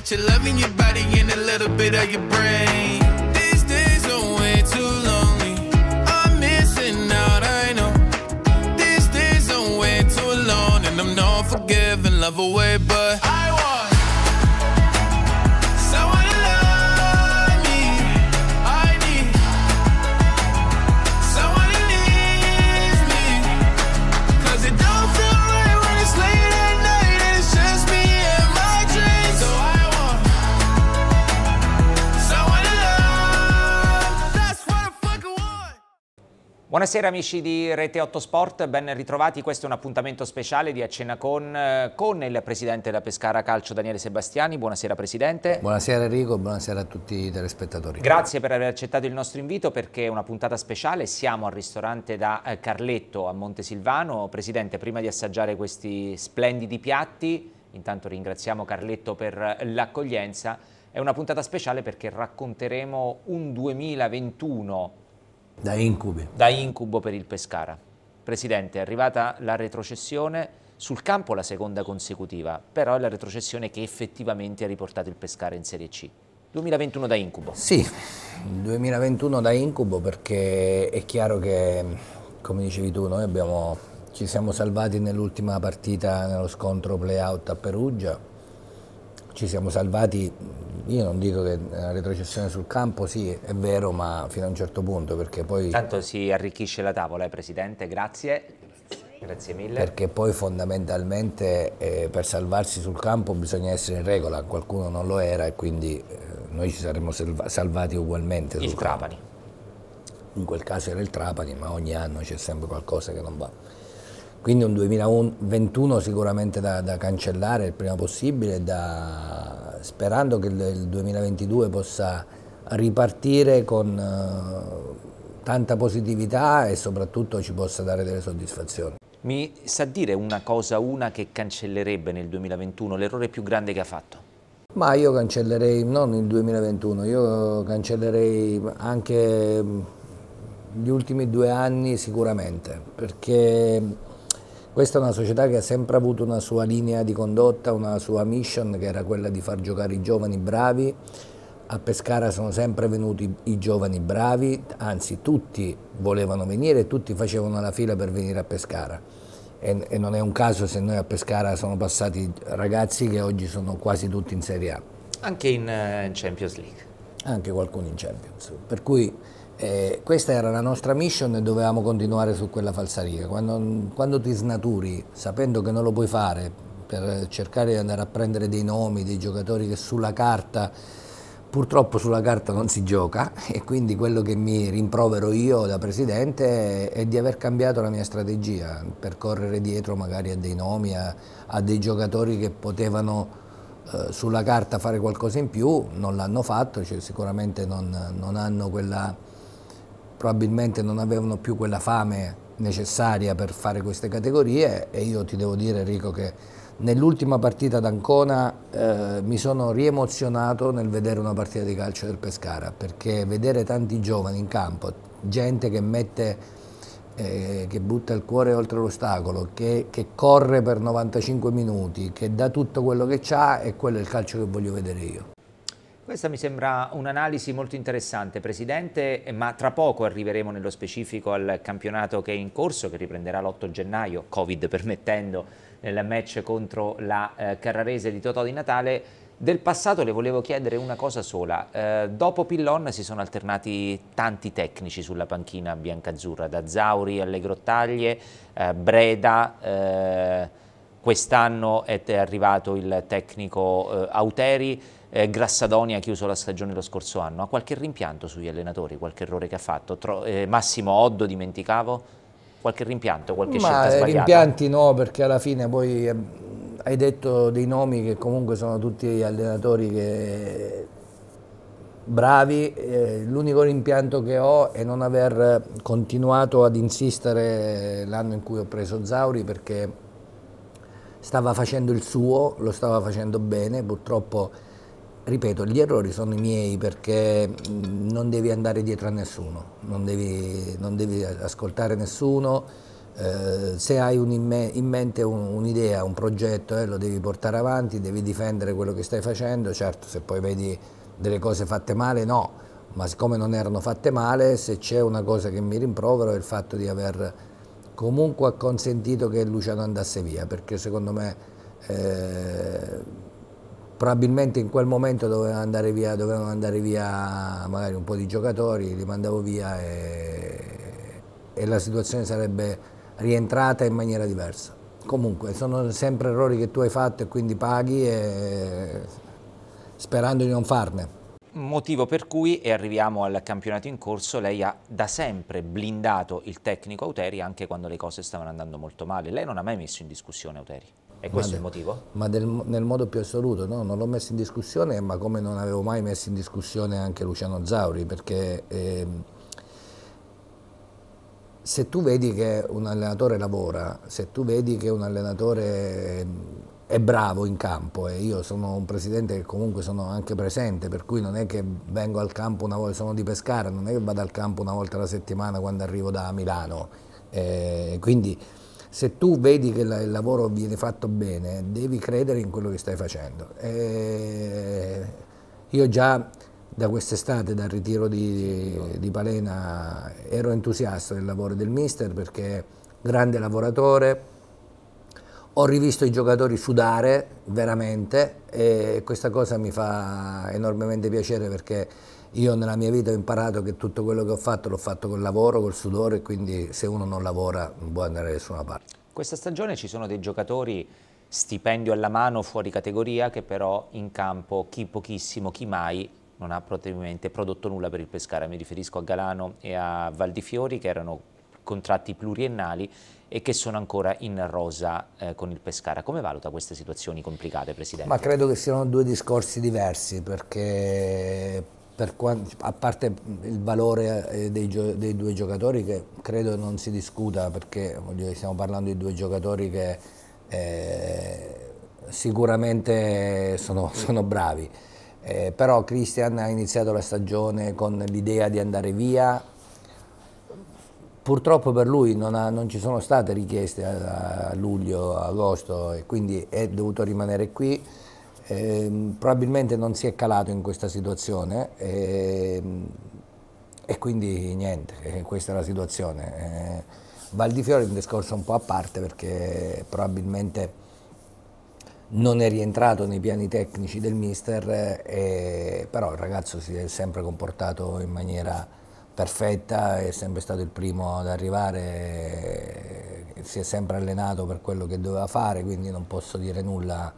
but you're loving your body and a little bit of your brain. These days are way too lonely. I'm missing out, I know. These days are way too alone, and I'm not forgiving, love away, but I want Buonasera amici di Rete 8 Sport, ben ritrovati. Questo è un appuntamento speciale di A Cena con, eh, con il presidente della Pescara Calcio Daniele Sebastiani. Buonasera Presidente. Buonasera Enrico, buonasera a tutti i telespettatori. Grazie per aver accettato il nostro invito perché è una puntata speciale. Siamo al ristorante da eh, Carletto a Montesilvano. Presidente, prima di assaggiare questi splendidi piatti, intanto ringraziamo Carletto per l'accoglienza. È una puntata speciale perché racconteremo un 2021 Da incubi. da incubo per il Pescara. Presidente, è arrivata la retrocessione, sul campo la seconda consecutiva, però è la retrocessione che effettivamente ha riportato il Pescara in Serie C. 2021 da incubo. Sì, il 2021 da incubo perché è chiaro che, come dicevi tu, noi abbiamo, ci siamo salvati nell'ultima partita nello scontro play-out a Perugia, ci siamo salvati, io non dico che la retrocessione sul campo, sì, è vero, ma fino a un certo punto, perché poi... Tanto si arricchisce la tavola, eh, Presidente, grazie. Grazie mille. Perché poi fondamentalmente eh, per salvarsi sul campo bisogna essere in regola, qualcuno non lo era e quindi eh, noi ci saremmo salva- salvati ugualmente. il campo. Trapani. In quel caso era il Trapani, ma ogni anno c'è sempre qualcosa che non va. Quindi un 2021 sicuramente da, da cancellare il prima possibile, da- sperando che il, il 2022 possa ripartire con eh, tanta positività e soprattutto ci possa dare delle soddisfazioni. Mi sa dire una cosa, una che cancellerebbe nel 2021 l'errore più grande che ha fatto? Ma io cancellerei, non il 2021, io cancellerei anche mh, gli ultimi due anni sicuramente, perché questa è una società che ha sempre avuto una sua linea di condotta, una sua mission che era quella di far giocare i giovani bravi. A Pescara sono sempre venuti i giovani bravi, anzi tutti volevano venire tutti facevano la fila per venire a Pescara. E, e non è un caso se noi a Pescara sono passati ragazzi che oggi sono quasi tutti in Serie A Anche in eh, Champions League. anche qualcuno in Champions. Per cui eh, questa era la nostra mission e dovevamo continuare su quella falsariga. Quando, quando ti snaturi sapendo che non lo puoi fare per cercare di andare a prendere dei nomi, dei giocatori che sulla carta, purtroppo sulla carta non si gioca e quindi quello che mi rimprovero io da presidente è, di aver cambiato la mia strategia per correre dietro magari a dei nomi, a, a dei giocatori che potevano eh, sulla carta fare qualcosa in più, non l'hanno fatto, cioè sicuramente non, non hanno quella, probabilmente non avevano più quella fame necessaria per fare queste categorie e io ti devo dire Enrico che nell'ultima partita ad Ancona eh, mi sono riemozionato nel vedere una partita di calcio del Pescara perché vedere tanti giovani in campo, gente che mette eh, che butta il cuore oltre l'ostacolo, che, che corre per 95 minuti, che dà tutto quello che ha e quello è il calcio che voglio vedere io. Questa mi sembra un'analisi molto interessante, Presidente, ma tra poco arriveremo nello specifico al campionato che è in corso, che riprenderà l'8 gennaio, Covid permettendo, nel match contro la eh, Carrarese di Totò di Natale. Del passato le volevo chiedere una cosa sola. Eh, dopo Pillon si sono alternati tanti tecnici sulla panchina biancazzurra, da Zauri alle Grottaglie, eh, Breda, eh, quest'anno è arrivato il tecnico eh, Auteri, eh, Grassadoni ha chiuso la stagione lo scorso anno. Ha qualche rimpianto sugli allenatori, qualche errore che ha fatto? Tro- eh, Massimo Oddo, dimenticavo? Qualche rimpianto, qualche Ma scelta eh, sbagliata? rimpianti no, perché alla fine poi eh, hai detto dei nomi che comunque sono tutti allenatori che bravi, eh, l'unico rimpianto che ho è non aver continuato ad insistere l'anno in cui ho preso Zauri perché stava facendo il suo, lo stava facendo bene, purtroppo, ripeto, gli errori sono i miei perché non devi andare dietro a nessuno, non devi, non devi ascoltare nessuno, eh, se hai un in, in, mente un'idea, un, un, progetto, eh, lo devi portare avanti, devi difendere quello che stai facendo, certo se poi vedi delle cose fatte male no, ma siccome non erano fatte male, se c'è una cosa che mi rimprovero è il fatto di aver comunque consentito che Luciano andasse via, perché secondo me eh, probabilmente in quel momento dovevano andare via, dovevano andare via magari un po' di giocatori, li mandavo via e, e la situazione sarebbe rientrata in maniera diversa. Comunque sono sempre errori che tu hai fatto e quindi paghi e sperando di non farne. Motivo per cui, e arriviamo al campionato in corso, lei ha da sempre blindato il tecnico Auteri anche quando le cose stavano andando molto male. Lei non ha mai messo in discussione Auteri. E questo ma è il motivo? Ma del, nel modo più assoluto, no? non l'ho messo in discussione, ma come non avevo mai messo in discussione anche Luciano Zauri, perché... Eh, se tu vedi che un allenatore lavora, se tu vedi che un allenatore è bravo in campo e io sono un presidente che comunque sono anche presente, per cui non è che vengo al campo una volta, sono di Pescara, non è che vado al campo una volta alla settimana quando arrivo da Milano. Eh, quindi se tu vedi che il lavoro viene fatto bene, devi credere in quello che stai facendo. Eh, io già da quest'estate, dal ritiro di, di, Palena, ero entusiasta del lavoro del mister perché grande lavoratore, ho rivisto i giocatori sudare veramente e questa cosa mi fa enormemente piacere perché io nella mia vita ho imparato che tutto quello che ho fatto l'ho fatto col lavoro, col sudore e quindi se uno non lavora non può andare da nessuna parte. Questa stagione ci sono dei giocatori stipendio alla mano fuori categoria che però in campo chi pochissimo, chi mai non ha praticamente prodotto nulla per il Pescara, mi riferisco a Galano e a Valdifiori che erano contratti pluriennali e che sono ancora in rosa eh, con il Pescara. Come valuta queste situazioni complicate, Presidente? Ma credo che siano due discorsi diversi perché per quanto, a parte il valore eh, dei, dei, due giocatori che credo non si discuta perché dire, stiamo parlando di due giocatori che eh, sicuramente sono, sono bravi eh, però Christian ha iniziato la stagione con l'idea di andare via, purtroppo per lui non, ha, non ci sono state richieste a, a, luglio, agosto e quindi è dovuto rimanere qui, eh, probabilmente non si è calato in questa situazione e, e quindi niente, eh, questa è la situazione. Eh, Val di Fiore è un discorso un po' a parte perché probabilmente non è rientrato nei piani tecnici del mister, eh, però il ragazzo si è sempre comportato in maniera perfetta, è sempre stato il primo ad arrivare, eh, si è sempre allenato per quello che doveva fare, quindi non posso dire nulla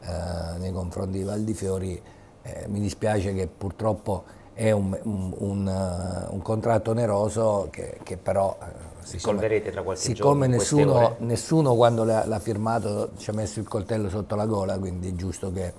eh, nei confronti di Valdifiori. Eh, mi dispiace che purtroppo è un, un, un, eh, un contratto oneroso che, che però eh, Risolverete tra qualche siccome giorno. Siccome nessuno, nessuno, quando l'ha firmato ci ha messo il coltello sotto la gola, quindi è giusto che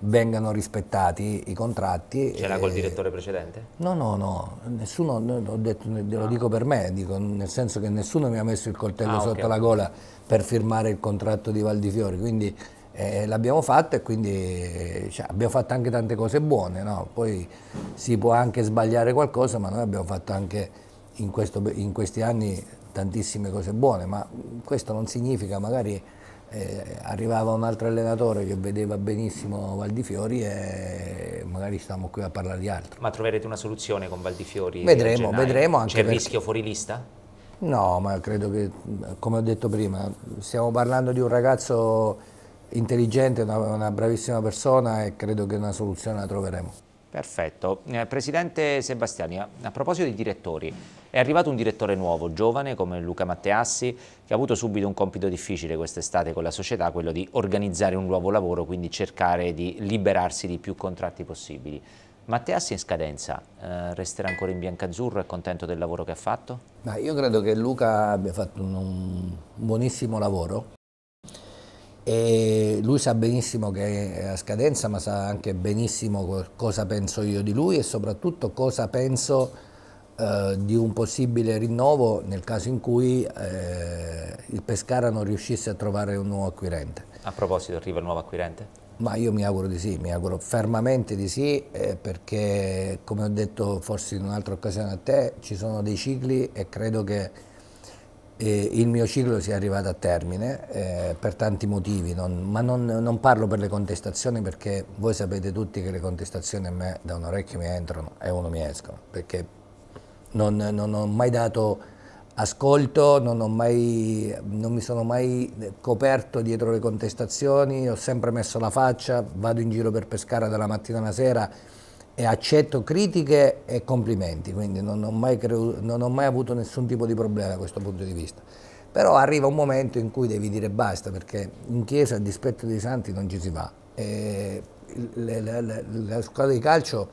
vengano rispettati i contratti. C'era col direttore precedente? No, no, no, nessuno, ho detto, lo dico per me, dico, nel senso che nessuno mi ha messo il coltello ah, sotto okay. la gola per firmare il contratto di Valdifiori, quindi eh, l'abbiamo fatto e quindi cioè, abbiamo fatto anche tante cose buone, no? poi si può anche sbagliare qualcosa, ma noi abbiamo fatto anche in, questo, in questi anni tantissime cose buone, ma questo non significa magari eh, arrivava un altro allenatore che vedeva benissimo Valdifiori e magari stiamo qui a parlare di altro. Ma troverete una soluzione con Valdifiori? Vedremo, vedremo. C'è il perché... rischio fuori lista? No, ma credo che, come ho detto prima, stiamo parlando di un ragazzo intelligente, una, una bravissima persona e credo che una soluzione la troveremo. Perfetto. Eh, Presidente Sebastiani, a proposito di direttori, è arrivato un direttore nuovo, giovane, come Luca Matteassi, che ha avuto subito un compito difficile quest'estate con la società, quello di organizzare un nuovo lavoro, quindi cercare di liberarsi di più contratti possibili. Matteassi in scadenza, eh, resterà ancora in biancazzurro, è contento del lavoro che ha fatto? Ma io credo che Luca abbia fatto un, un buonissimo lavoro, e lui sa benissimo che è a scadenza ma sa anche benissimo cosa penso io di lui e soprattutto cosa penso eh, di un possibile rinnovo nel caso in cui eh, il Pescara non riuscisse a trovare un nuovo acquirente. A proposito, arriva il nuovo acquirente? Ma io mi auguro di sì, mi auguro fermamente di sì eh, perché come ho detto forse in un'altra occasione a te ci sono dei cicli e credo che eh, il mio ciclo sia arrivato a termine eh, per tanti motivi, non, ma non, non, parlo per le contestazioni perché voi sapete tutti che le contestazioni a me da un orecchio mi entrano e uno mi escono, perché non, non ho mai dato ascolto, mai, non, mi sono mai coperto dietro le contestazioni, ho sempre messo la faccia, vado in giro per pescare dalla mattina alla sera e accetto critiche e complimenti, quindi non ho, mai non ho mai avuto nessun tipo di problema da questo punto di vista. Però arriva un momento in cui devi dire basta, perché in chiesa a dispetto dei santi non ci si va. E le, le, le, la squadra di calcio,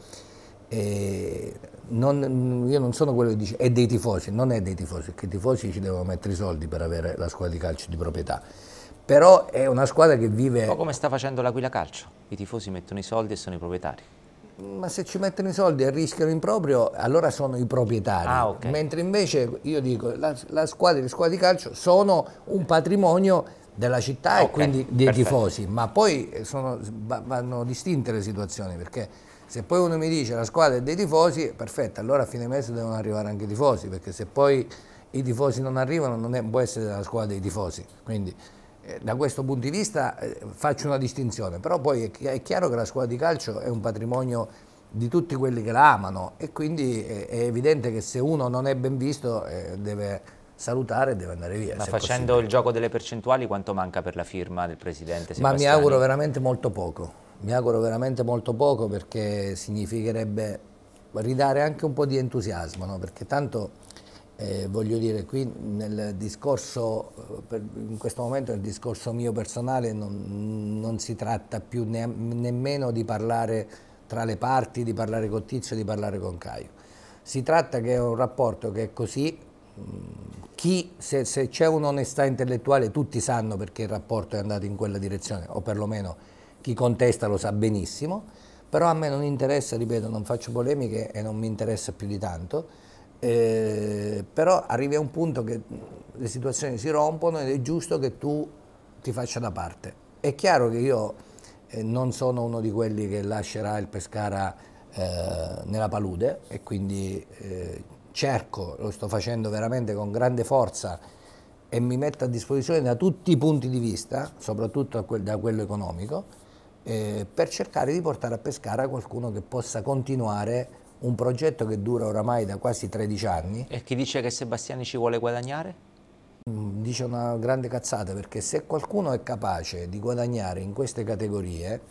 eh, non, io non sono quello che dice è dei tifosi, non è dei tifosi, perché i tifosi ci devono mettere i soldi per avere la squadra di calcio di proprietà. Però è una squadra che vive... Un po' come sta facendo l'Aquila Calcio, i tifosi mettono i soldi e sono i proprietari ma se ci mettono i soldi e rischiano in proprio, allora sono i proprietari. Ah, okay. Mentre invece io dico, la, la squadra, le squadre di calcio sono un patrimonio della città okay, e quindi dei perfetto. tifosi, ma poi sono, vanno distinte le situazioni, perché se poi uno mi dice la squadra è dei tifosi, perfetto, allora a fine mese devono arrivare anche i tifosi, perché se poi i tifosi non arrivano non è, può essere della squadra dei tifosi. Quindi, da questo punto di vista eh, faccio una distinzione, però poi è, chiaro che la squadra di calcio è un patrimonio di tutti quelli che la amano e quindi è, è evidente che se uno non è ben visto eh, deve salutare e deve andare via. Ma facendo il gioco delle percentuali quanto manca per la firma del Presidente Sebastiani? Ma mi auguro veramente molto poco, mi auguro veramente molto poco perché significherebbe ridare anche un po' di entusiasmo, no? perché tanto eh, voglio dire, qui nel discorso, per, in questo momento nel discorso mio personale non, non si tratta più ne, nemmeno di parlare tra le parti, di parlare con Tizio, di parlare con Caio. Si tratta che è un rapporto che è così, mm, chi, se, se c'è un'onestà intellettuale tutti sanno perché il rapporto è andato in quella direzione, o perlomeno chi contesta lo sa benissimo, però a me non interessa, ripeto, non faccio polemiche e non mi interessa più di tanto, eh, però arrivi a un punto che le situazioni si rompono ed è giusto che tu ti faccia da parte. È chiaro che io eh, non sono uno di quelli che lascerà il Pescara eh, nella palude e quindi eh, cerco, lo sto facendo veramente con grande forza e mi metto a disposizione da tutti i punti di vista, soprattutto da quello economico, eh, per cercare di portare a Pescara qualcuno che possa continuare un progetto che dura oramai da quasi 13 anni. E chi dice che Sebastiani ci vuole guadagnare? Mm, dice una grande cazzata perché se qualcuno è capace di guadagnare in queste categorie,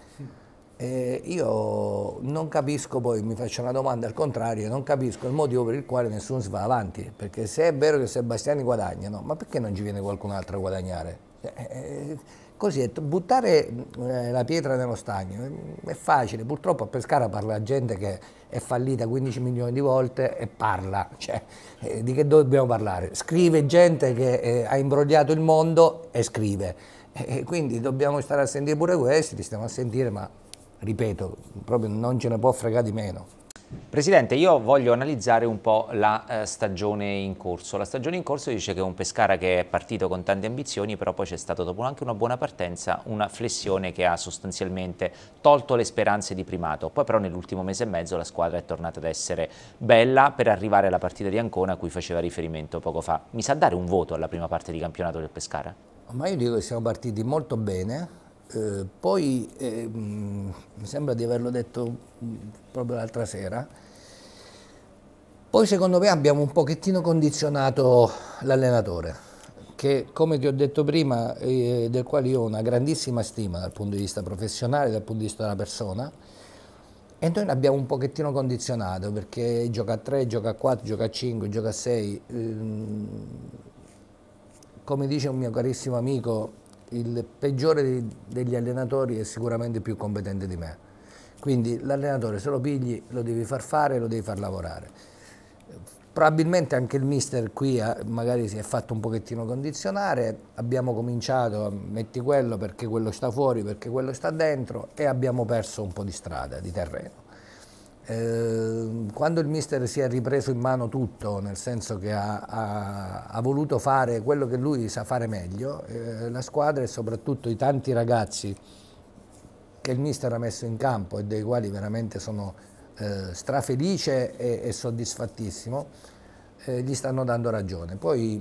eh, io non capisco poi, mi faccio una domanda al contrario, non capisco il motivo per il quale nessuno si va avanti, perché se è vero che Sebastiani guadagna, no, ma perché non ci viene qualcun altro a guadagnare? Eh, eh, Così, buttare eh, la pietra nello stagno è facile, purtroppo a Pescara parla gente che è fallita 15 milioni di volte e parla, cioè, eh, di che dobbiamo parlare? Scrive gente che eh, ha imbrogliato il mondo e scrive, e quindi dobbiamo stare a sentire pure questi, li stiamo a sentire, ma ripeto, proprio non ce ne può fregare di meno. Presidente, io voglio analizzare un po' la eh, stagione in corso. La stagione in corso dice che è un Pescara che è partito con tante ambizioni, però poi c'è stato dopo anche una buona partenza una flessione che ha sostanzialmente tolto le speranze di primato. Poi però nell'ultimo mese e mezzo la squadra è tornata ad essere bella per arrivare alla partita di Ancona a cui faceva riferimento poco fa. Mi sa dare un voto alla prima parte di campionato del Pescara? Ma io dico che siamo partiti molto bene, eh, poi eh, mi sembra di averlo detto proprio l'altra sera. Poi secondo me abbiamo un pochettino condizionato l'allenatore, che come ti ho detto prima, eh, del quale io ho una grandissima stima dal punto di vista professionale, dal punto di vista della persona, e noi l'abbiamo un pochettino condizionato perché gioca a 3, gioca a 4, gioca a 5, gioca a 6. Ehm, come dice un mio carissimo amico, il peggiore degli allenatori è sicuramente più competente di me. Quindi l'allenatore se lo pigli lo devi far fare, lo devi far lavorare. Probabilmente anche il mister qui ha, magari si è fatto un pochettino condizionare, abbiamo cominciato a metti quello perché quello sta fuori, perché quello sta dentro e abbiamo perso un po' di strada, di terreno. Eh, quando il mister si è ripreso in mano tutto, nel senso che ha, ha, ha voluto fare quello che lui sa fare meglio, eh, la squadra e soprattutto i tanti ragazzi che il mister ha messo in campo e dei quali veramente sono eh, strafelice e, e soddisfattissimo, eh, gli stanno dando ragione. Poi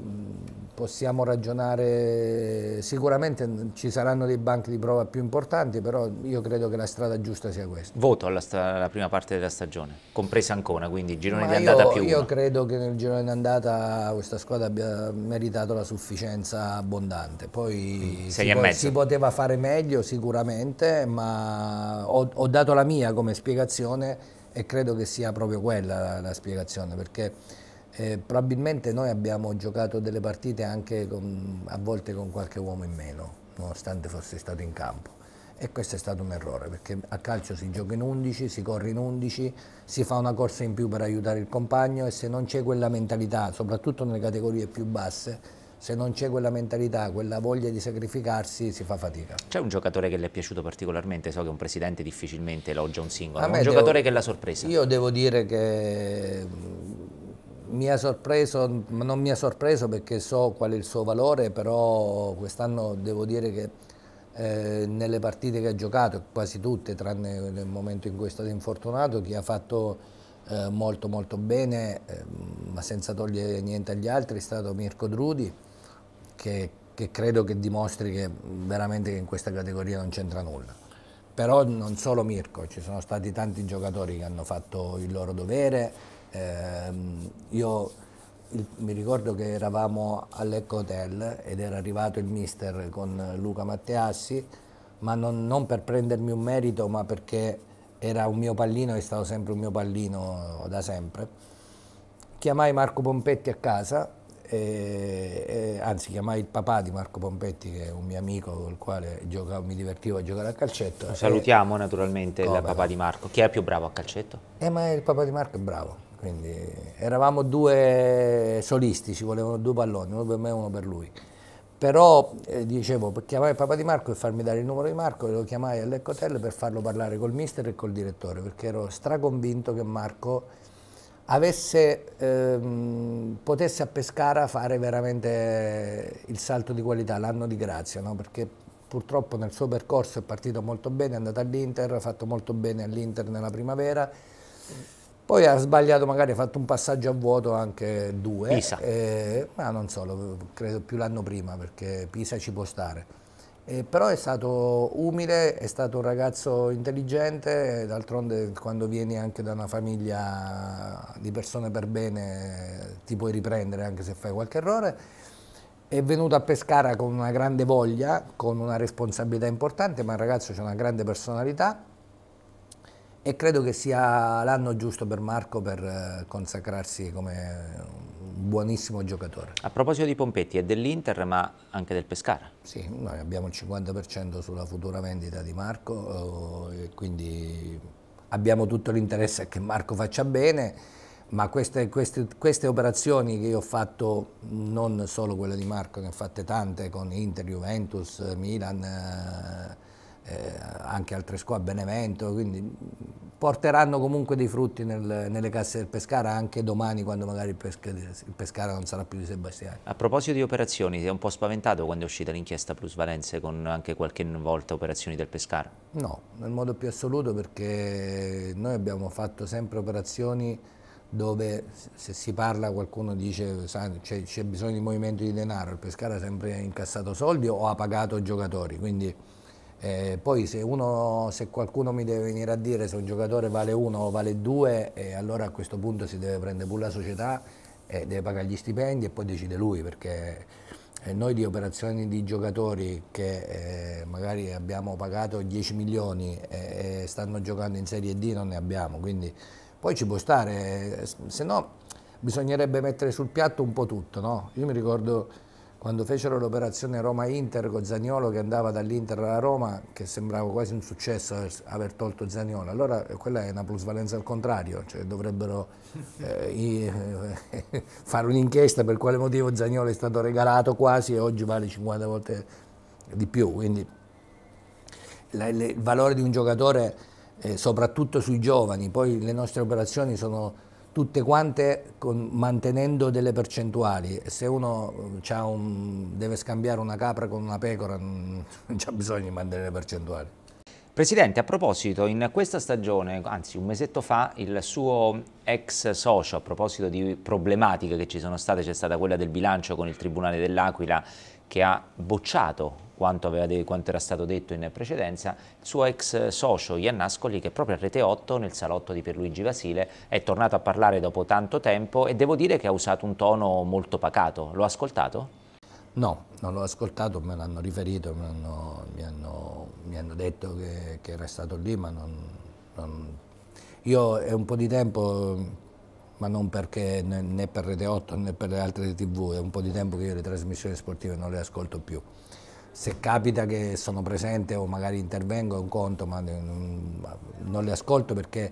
possiamo ragionare, sicuramente ci saranno dei banchi di prova più importanti, però io credo che la strada giusta sia questa. Voto alla, alla prima parte della stagione, compresa Ancona, quindi girone Ma di andata io, più Io uno. credo che nel girone di andata questa squadra abbia meritato la sufficienza abbondante, poi si, po si, poteva fare meglio sicuramente, ma ho, ho, dato la mia come spiegazione e credo che sia proprio quella la, la spiegazione, perché eh, probabilmente noi abbiamo giocato delle partite anche con, a volte con qualche uomo in meno, nonostante fosse stato in campo. E questo è stato un errore, perché a calcio si gioca in 11, si corre in 11, si fa una corsa in più per aiutare il compagno e se non c'è quella mentalità, soprattutto nelle categorie più basse, se non c'è quella mentalità, quella voglia di sacrificarsi, si fa fatica. C'è un giocatore che le è piaciuto particolarmente? So che un presidente difficilmente elogia un singolo, un giocatore devo, che l'ha sorpresa. Io devo dire che mi ha sorpreso, non mi ha sorpreso perché so qual è il suo valore, però quest'anno devo dire che eh, nelle partite che ha giocato, quasi tutte, tranne nel momento in cui è stato infortunato, chi ha fatto eh, molto molto bene, eh, ma senza togliere niente agli altri, è stato Mirko Drudi, che, che credo che dimostri che veramente che in questa categoria non c'entra nulla. Però non solo Mirko, ci sono stati tanti giocatori che hanno fatto il loro dovere, io il, mi ricordo che eravamo all'Ecco Hotel ed era arrivato il mister con Luca Matteassi, ma non, non, per prendermi un merito, ma perché era un mio pallino, è stato sempre un mio pallino da sempre. Chiamai Marco Pompetti a casa, e, e, anzi chiamai il papà di Marco Pompetti che è un mio amico con il quale giocavo, mi divertivo a giocare a calcetto. Lo salutiamo e, naturalmente il papà di Marco. Chi è più bravo a calcetto? Eh, ma il papà di Marco è bravo quindi eravamo due solisti, ci volevano due palloni, uno per me e uno per lui. Però eh, dicevo, chiamare il papà di Marco e farmi dare il numero di Marco, lo chiamai all'Eccotel per farlo parlare col mister e col direttore, perché ero straconvinto che Marco avesse, ehm, potesse a Pescara fare veramente il salto di qualità, l'anno di grazia, no? perché purtroppo nel suo percorso è partito molto bene, è andato all'Inter, ha fatto molto bene all'Inter nella primavera, poi ha sbagliato, magari ha fatto un passaggio a vuoto anche due. Pisa. Eh, ma non solo, credo più l'anno prima perché Pisa ci può stare. Eh, però è stato umile, è stato un ragazzo intelligente, d'altronde quando vieni anche da una famiglia di persone per bene ti puoi riprendere anche se fai qualche errore. È venuto a Pescara con una grande voglia, con una responsabilità importante, ma il ragazzo ha una grande personalità e credo che sia l'anno giusto per Marco per eh, consacrarsi come un buonissimo giocatore. A proposito di Pompetti, è dell'Inter ma anche del Pescara? Sì, noi abbiamo il 50% sulla futura vendita di Marco eh, e quindi abbiamo tutto l'interesse che Marco faccia bene, ma queste, queste, queste, operazioni che io ho fatto, non solo quelle di Marco, ne ho fatte tante con Inter, Juventus, Milan, eh, anche altre squadre, Benevento, quindi porteranno comunque dei frutti nel, nelle casse del Pescara anche domani quando magari il, Pesca, il, Pescara non sarà più di Sebastiani. A proposito di operazioni, ti è un po' spaventato quando è uscita l'inchiesta plusvalenze con anche qualche volta operazioni del Pescara? No, nel modo più assoluto perché noi abbiamo fatto sempre operazioni dove se si parla qualcuno dice c'è bisogno di movimento di denaro, il Pescara ha sempre incassato soldi o ha pagato giocatori, quindi eh, poi se, uno, se, qualcuno mi deve venire a dire se un giocatore vale uno o vale due, eh, allora a questo punto si deve prendere pure la società, eh, deve pagare gli stipendi e poi decide lui, perché eh, noi di operazioni di giocatori che eh, magari abbiamo pagato 10 milioni e stanno giocando in Serie D non ne abbiamo, quindi poi ci può stare, eh, se no bisognerebbe mettere sul piatto un po' tutto, no? Io mi ricordo quando fecero l'operazione Roma-Inter con Zagnolo che andava dall'Inter alla Roma, che sembrava quasi un successo aver, tolto Zagnolo, allora quella è una plusvalenza al contrario, cioè dovrebbero eh, eh, fare un'inchiesta per quale motivo Zagnolo è stato regalato quasi e oggi vale 50 volte di più, quindi la, le, il valore di un giocatore, eh, soprattutto sui giovani, poi le nostre operazioni sono tutte quante con, mantenendo delle percentuali. Se uno un, deve scambiare una capra con una pecora non, c'è bisogno di mantenere percentuali. Presidente, a proposito, in questa stagione, anzi un mesetto fa, il suo ex socio, a proposito di problematiche che ci sono state, c'è stata quella del bilancio con il Tribunale dell'Aquila che ha bocciato quanto, aveva, quanto, era stato detto in precedenza, il suo ex socio Ian Ascoli che proprio a Rete 8 nel salotto di Pierluigi Vasile è tornato a parlare dopo tanto tempo e devo dire che ha usato un tono molto pacato. L'ho ascoltato? No, non l'ho ascoltato, me l'hanno riferito, mi hanno, mi, hanno, mi hanno, detto che, che, era stato lì, ma non, non, io è un po' di tempo, ma non perché né per Rete 8 né per le altre tv, è un po' di tempo che io le trasmissioni sportive non le ascolto più se capita che sono presente o magari intervengo è un conto, ma non le ascolto perché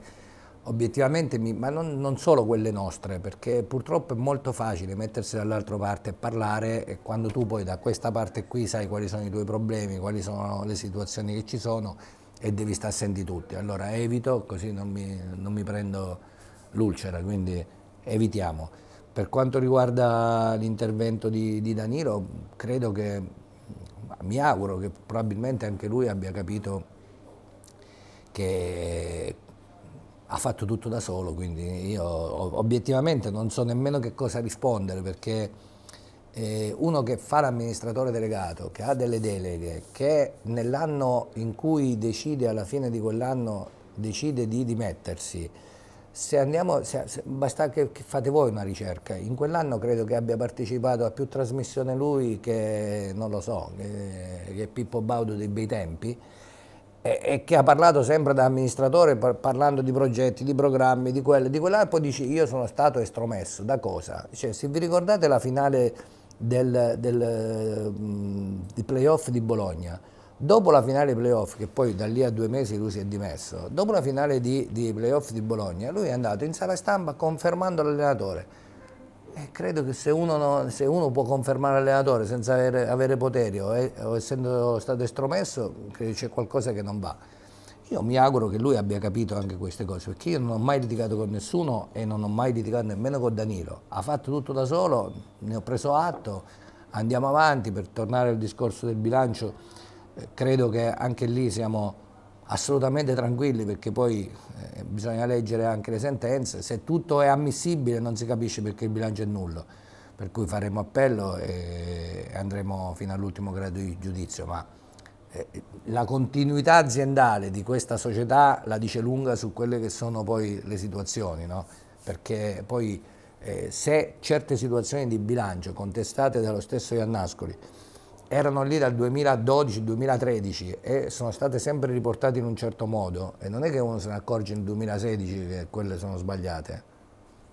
obiettivamente, mi, ma non, non, solo quelle nostre, perché purtroppo è molto facile mettersi dall'altra parte e parlare e quando tu poi da questa parte qui sai quali sono i tuoi problemi, quali sono le situazioni che ci sono e devi stare senti tutti. Allora evito, così non mi, non mi prendo l'ulcera, quindi evitiamo. Per quanto riguarda l'intervento di, di Danilo, credo che mi auguro che probabilmente anche lui abbia capito che ha fatto tutto da solo, quindi io obiettivamente non so nemmeno che cosa rispondere perché eh, uno che fa l'amministratore delegato, che ha delle deleghe, che nell'anno in cui decide alla fine di quell'anno decide di dimettersi, se andiamo, se, se, basta che, che, fate voi una ricerca, in quell'anno credo che abbia partecipato a più trasmissioni lui che, non lo so, che, che Pippo Baudo dei bei tempi, e, e che ha parlato sempre da amministratore par, parlando di progetti, di programmi, di quello, di quella, e poi dice io sono stato estromesso, da cosa? Cioè, se vi ricordate la finale del, del, um, playoff di Bologna, Dopo la finale playoff, che poi da lì a due mesi lui si è dimesso, dopo la finale di, di playoff di Bologna, lui è andato in sala stampa confermando l'allenatore. E credo che se uno, no, se uno può confermare l'allenatore senza avere, avere poteri o, o, essendo stato estromesso, credo c'è qualcosa che non va. Io mi auguro che lui abbia capito anche queste cose, perché io non ho mai litigato con nessuno e non ho mai litigato nemmeno con Danilo. Ha fatto tutto da solo, ne ho preso atto, andiamo avanti per tornare al discorso del bilancio credo che anche lì siamo assolutamente tranquilli perché poi eh, bisogna leggere anche le sentenze, se tutto è ammissibile non si capisce perché il bilancio è nullo, per cui faremo appello e andremo fino all'ultimo grado di giudizio, ma eh, la continuità aziendale di questa società la dice lunga su quelle che sono poi le situazioni, no? perché poi eh, se certe situazioni di bilancio contestate dallo stesso Iannascoli erano lì dal 2012-2013 e sono state sempre riportate in un certo modo e non è che uno se ne accorge nel 2016 che quelle sono sbagliate.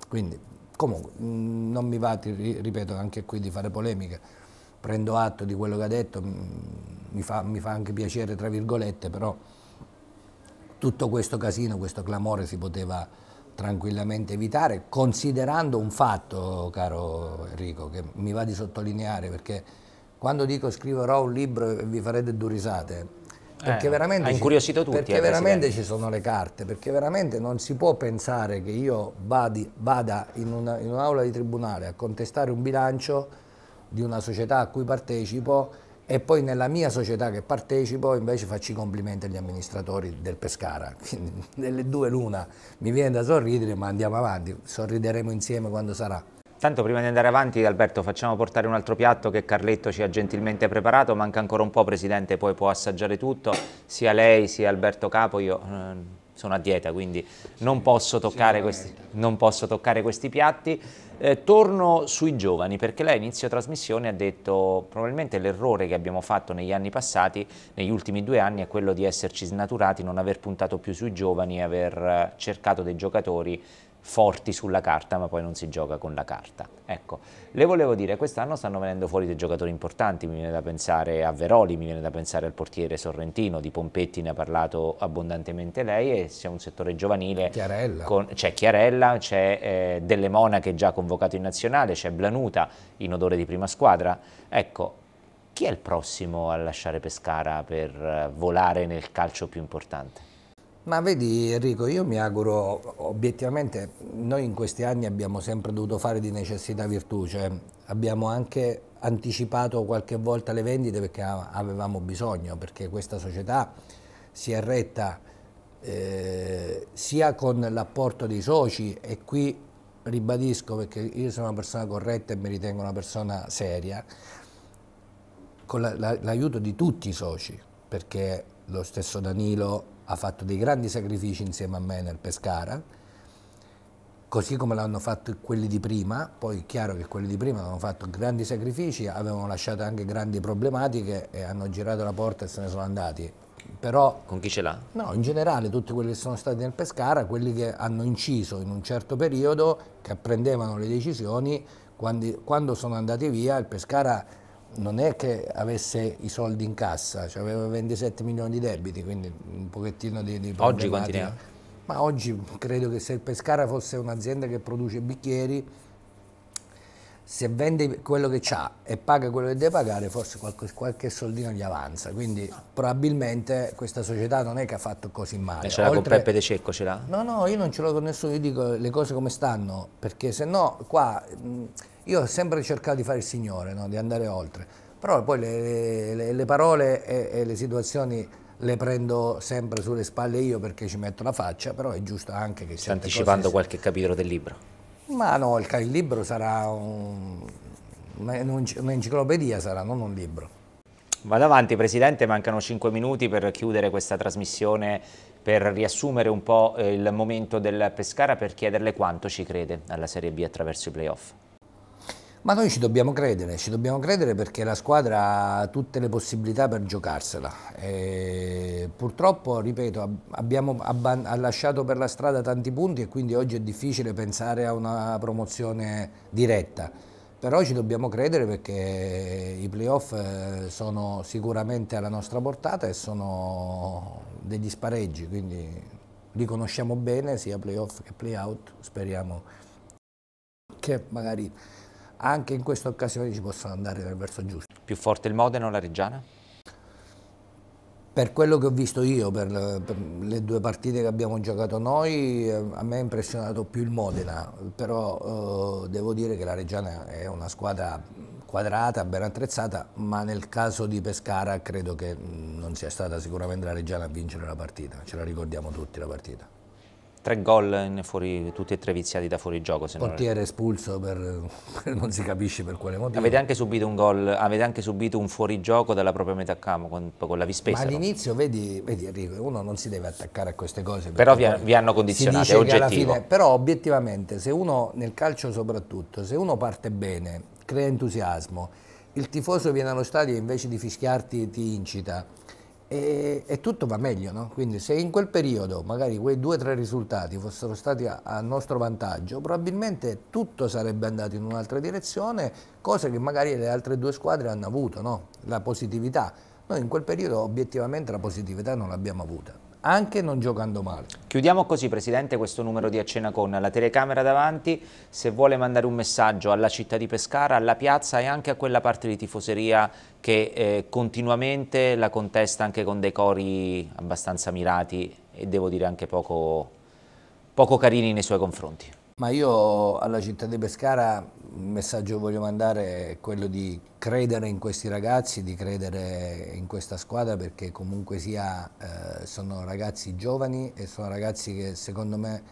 Quindi, comunque, mm, non mi va, ripeto, anche qui di fare polemiche, prendo atto di quello che ha detto, mm, mi fa, mi fa anche piacere, tra virgolette, però tutto questo casino, questo clamore si poteva tranquillamente evitare, considerando un fatto, caro Enrico, che mi va di sottolineare perché quando dico scriverò un libro e vi farete due risate, perché eh, veramente, ha incuriosito tutti, perché eh, veramente ci sono le carte, perché veramente non si può pensare che io vadi, vada in, un'aula di tribunale a contestare un bilancio di una società a cui partecipo e poi nella mia società che partecipo invece faccio i complimenti agli amministratori del Pescara. Quindi nelle due l'una mi viene da sorridere, ma andiamo avanti, sorrideremo insieme quando sarà. Tanto prima di andare avanti Alberto facciamo portare un altro piatto che Carletto ci ha gentilmente preparato, manca ancora un po' Presidente, poi può assaggiare tutto, sia lei sia Alberto Capo, io eh, sono a dieta quindi non posso toccare, questi, non posso toccare questi, piatti. Eh, torno sui giovani perché lei inizio trasmissione ha detto probabilmente l'errore che abbiamo fatto negli anni passati, negli ultimi due anni è quello di esserci snaturati, non aver puntato più sui giovani e aver eh, cercato dei giocatori forti sulla carta ma poi non si gioca con la carta. Ecco, le volevo dire, quest'anno stanno venendo fuori dei giocatori importanti, mi viene da pensare a Veroli, mi viene da pensare al portiere Sorrentino, di Pompetti ne ha parlato abbondantemente lei e c'è un settore giovanile, c'è Chiarella, c'è eh, Delle Monache già convocato in nazionale, c'è Blanuta in odore di prima squadra, ecco, chi è il prossimo a lasciare Pescara per eh, volare nel calcio più importante? Ma vedi Enrico, io mi auguro, obiettivamente, noi in questi anni abbiamo sempre dovuto fare di necessità virtù, cioè abbiamo anche anticipato qualche volta le vendite perché avevamo bisogno, perché questa società si è retta eh, sia con l'apporto dei soci e qui ribadisco perché io sono una persona corretta e mi ritengo una persona seria, con l'aiuto la, di tutti i soci, perché lo stesso Danilo ha fatto dei grandi sacrifici insieme a me nel Pescara, così come l'hanno fatto quelli di prima, poi è chiaro che quelli di prima hanno fatto grandi sacrifici, avevano lasciato anche grandi problematiche e hanno girato la porta e se ne sono andati. Però, Con chi ce l'ha? No, in generale tutti quelli che sono stati nel Pescara, quelli che hanno inciso in un certo periodo, che prendevano le decisioni, quando, quando sono andati via il Pescara non è che avesse i soldi in cassa, cioè aveva 27 milioni di debiti, quindi un pochettino di, di Oggi quanti ne ha? Ma oggi credo che se il Pescara fosse un'azienda che produce bicchieri, se vende quello che ha e paga quello che deve pagare, forse qualche, qualche soldino gli avanza. Quindi probabilmente questa società non è che ha fatto così male. E ce l'ha Oltre... con Peppe De Cecco, ce l'ha? No, no, io non ce l'ho con nessuno, io dico le cose come stanno, perché se no qua io ho sempre cercato di fare il signore, no? di andare oltre, però poi le, le, le parole e, e le situazioni le prendo sempre sulle spalle io perché ci metto la faccia, però è giusto anche che... Stai anticipando cose... qualche capitolo del libro? Ma no, il, il libro sarà un, un'enciclopedia, sarà, non un libro. Vado avanti Presidente, mancano 5 minuti per chiudere questa trasmissione, per riassumere un po' il momento del Pescara, per chiederle quanto ci crede alla Serie B attraverso i playoff. Ma noi ci dobbiamo credere, ci dobbiamo credere perché la squadra ha tutte le possibilità per giocarsela. E purtroppo, ripeto, abbiamo ha lasciato per la strada tanti punti e quindi oggi è difficile pensare a una promozione diretta. Però ci dobbiamo credere perché i playoff eh, sono sicuramente alla nostra portata e sono degli spareggi, quindi li conosciamo bene sia playoff che playout, speriamo che magari anche in questa occasione ci possono andare nel verso giusto. Più forte il Modena o la Reggiana? Per quello che ho visto io, per le, per le due partite che abbiamo giocato noi, eh, a me ha impressionato più il Modena, però eh, devo dire che la Reggiana è una squadra quadrata, ben attrezzata, ma nel caso di Pescara credo che non sia stata sicuramente la Reggiana a vincere la partita, ce la ricordiamo tutti la partita. Tre gol fuori, tutti e tre viziati da fuorigioco. Se Portiere non... espulso per, per, non si capisce per quale motivo. Avete anche subito un gol, avete anche subito un fuorigioco dalla propria metà campo con, con la Vispesa. Ma all'inizio, no? vedi, vedi, Enrico, uno non si deve attaccare a queste cose. Però vi, vi hanno condizionato, è oggettivo. Fine, però obiettivamente, se uno, nel calcio soprattutto, se uno parte bene, crea entusiasmo, il tifoso viene allo stadio e invece di fischiarti ti incita, e, e, tutto va meglio, no? Quindi se in quel periodo magari quei due o tre risultati fossero stati a, a, nostro vantaggio, probabilmente tutto sarebbe andato in un'altra direzione, cosa che magari le altre due squadre hanno avuto, no? La positività. Noi in quel periodo obiettivamente la positività non l'abbiamo avuta anche non giocando male. Chiudiamo così Presidente questo numero di A Cena con la telecamera davanti, se vuole mandare un messaggio alla città di Pescara, alla piazza e anche a quella parte di tifoseria che eh, continuamente la contesta anche con decori abbastanza mirati e devo dire anche poco, poco carini nei suoi confronti. Ma io alla città di Pescara il messaggio che voglio mandare è quello di credere in questi ragazzi, di credere in questa squadra perché comunque sia eh, sono ragazzi giovani e sono ragazzi che secondo me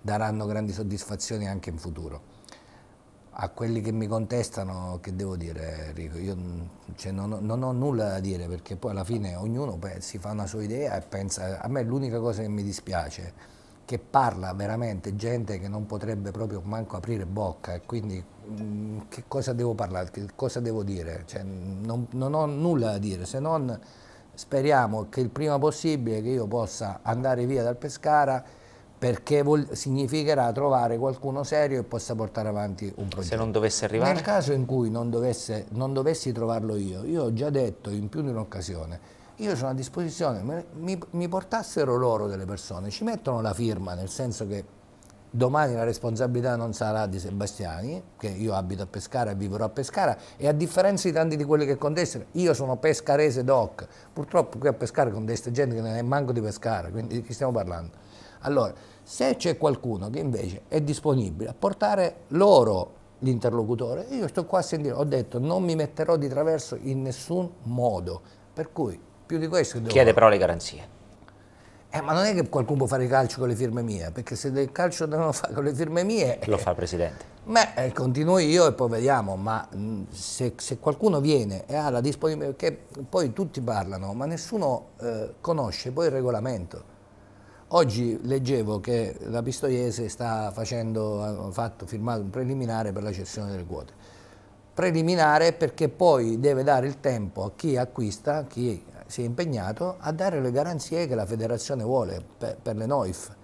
daranno grandi soddisfazioni anche in futuro. A quelli che mi contestano, che devo dire Enrico, io cioè, non, non, ho nulla da dire perché poi alla fine ognuno si fa una sua idea e pensa, a me l'unica cosa che mi dispiace che parla veramente gente che non potrebbe proprio manco aprire bocca e quindi mh, mm, che cosa devo parlare, che cosa devo dire, cioè, non, non, ho nulla da dire se non speriamo che il prima possibile che io possa andare via dal Pescara perché vuol, significherà trovare qualcuno serio e possa portare avanti un progetto. Se non dovesse arrivare? Nel caso in cui non, dovesse, non dovessi trovarlo io, io ho già detto in più di un'occasione io sono a disposizione, mi, mi, portassero loro delle persone, ci mettono la firma, nel senso che domani la responsabilità non sarà di Sebastiani, che io abito a Pescara e vivrò a Pescara, e a differenza di tanti di quelli che contestano, io sono pescarese doc, purtroppo qui a Pescara contesta gente che non è manco di Pescara, quindi di chi stiamo parlando? Allora, se c'è qualcuno che invece è disponibile a portare loro l'interlocutore, io sto qua a sentire, ho detto non mi metterò di traverso in nessun modo, per cui più di questo Chiede però le garanzie. Eh, ma non è che qualcuno può fare calcio con le firme mie, perché se del calcio devono fare con le firme mie... Lo fa il Presidente. Beh, eh, continuo io e poi vediamo, ma mh, se, se, qualcuno viene e ha la disponibilità, perché poi tutti parlano, ma nessuno eh, conosce poi il regolamento. Oggi leggevo che la Pistoiese sta facendo, ha fatto, firmato un preliminare per la cessione delle quote. Preliminare perché poi deve dare il tempo a chi acquista, a chi si è impegnato a dare le garanzie che la federazione vuole per, per le NOIF.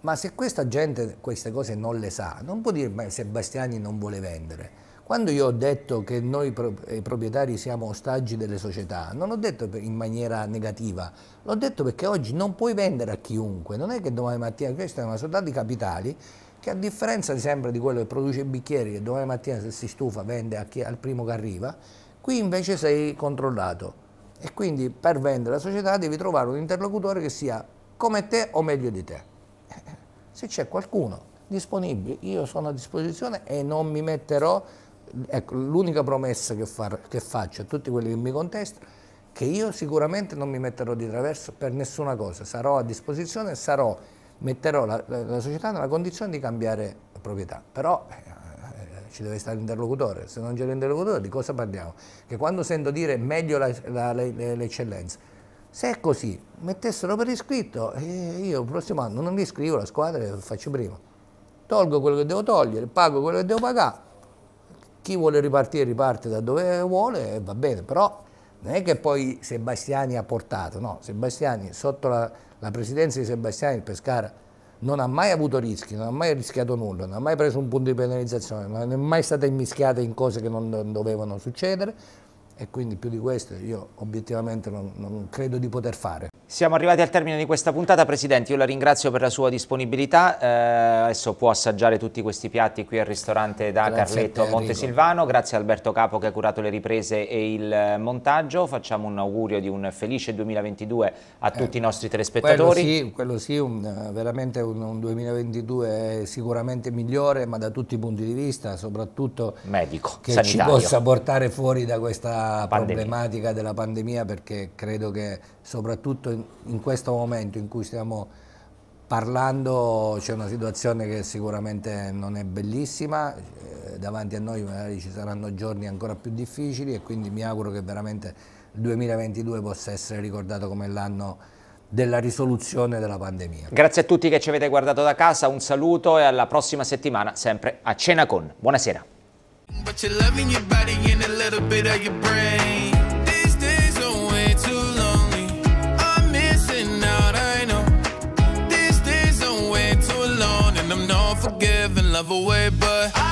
Ma se questa gente queste cose non le sa, non può dire che Sebastiani non vuole vendere. Quando io ho detto che noi proprietari siamo ostaggi delle società, non l'ho detto in maniera negativa, l'ho detto perché oggi non puoi vendere a chiunque, non è che domani mattina, questa è una società di capitali che a differenza sempre di quello che produce i bicchieri, che domani mattina se si stufa vende chi, al primo che arriva, qui invece sei controllato e quindi per vendere la società devi trovare un interlocutore che sia come te o meglio di te. Se c'è qualcuno disponibile, io sono a disposizione e non mi metterò, ecco, l'unica promessa che, far, che faccio a tutti quelli che mi contestano, che io sicuramente non mi metterò di traverso per nessuna cosa, sarò a disposizione e sarò, metterò la, la, la società nella condizione di cambiare proprietà. Però eh, ci deve stare l'interlocutore, se non c'è l'interlocutore di cosa parliamo? Che quando sento dire meglio l'eccellenza, se è così, mettessero per iscritto e io il prossimo anno non mi iscrivo alla squadra e faccio prima. Tolgo quello che devo togliere, pago quello che devo pagare, chi vuole ripartire riparte da dove vuole e va bene, però non è che poi Sebastiani ha portato, no, Sebastiani sotto la, la presidenza di Sebastiani il Pescara non ha mai avuto rischi, non ha mai rischiato nulla, non ha mai preso un punto di penalizzazione, non è mai stata immischiata in cose che non dovevano succedere e quindi più di questo io obiettivamente non, non credo di poter fare. Siamo arrivati al termine di questa puntata, Presidente, io la ringrazio per la sua disponibilità, eh, adesso può assaggiare tutti questi piatti qui al ristorante da grazie Carletto a Montesilvano, grazie a Alberto Capo che ha curato le riprese e il montaggio, facciamo un augurio di un felice 2022 a eh, tutti i nostri telespettatori. Quello sì, quello sì un, veramente un, un, 2022 sicuramente migliore, ma da tutti i punti di vista, soprattutto medico, che sanitario. ci possa portare fuori da questa pandemia. problematica della pandemia perché credo che soprattutto in, in questo momento in cui stiamo parlando c'è una situazione che sicuramente non è bellissima, eh, davanti a noi magari ci saranno giorni ancora più difficili e quindi mi auguro che veramente il 2022 possa essere ricordato come l'anno della risoluzione della pandemia. Grazie a tutti che ci avete guardato da casa, un saluto e alla prossima settimana sempre a Cena con. Buonasera. But you're loving your body and a little bit of your brain. These days are way too lonely. I'm missing out, I know. These days are way too alone, and I'm not forgiving, love away, but. I